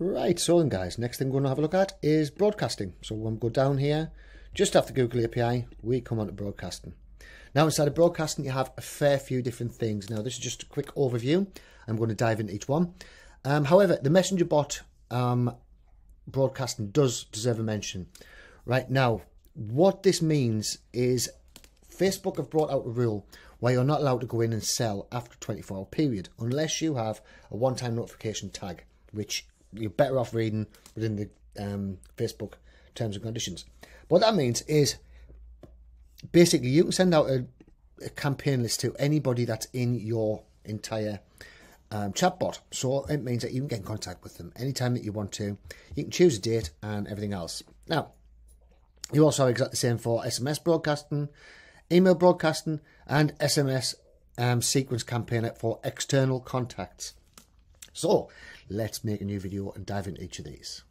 Right, so then guys, next thing we're going to have a look at is broadcasting. So when we go down here, just after Google API, we come on to broadcasting. Now inside of broadcasting, you have a fair few different things. Now this is just a quick overview. I'm going to dive into each one. Um, however, the messenger bot um, broadcasting does deserve a mention. Right now, what this means is Facebook have brought out a rule where you're not allowed to go in and sell after a 24 hour period unless you have a one time notification tag, which you're better off reading within the um, Facebook terms and conditions. What that means is basically you can send out a, a campaign list to anybody that's in your entire um, chatbot. So it means that you can get in contact with them anytime that you want to. You can choose a date and everything else. Now, you also have exactly the same for SMS broadcasting, email broadcasting, and SMS um, sequence campaign for external contacts. So let's make a new video and dive into each of these.